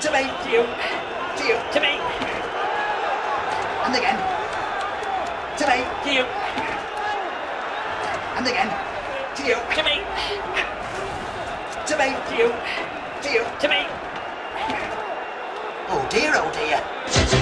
To me. To you. To you. To me. And again. To me. To you. And again. To you. To me. To me. To you. To you. To me. Oh dear, oh dear.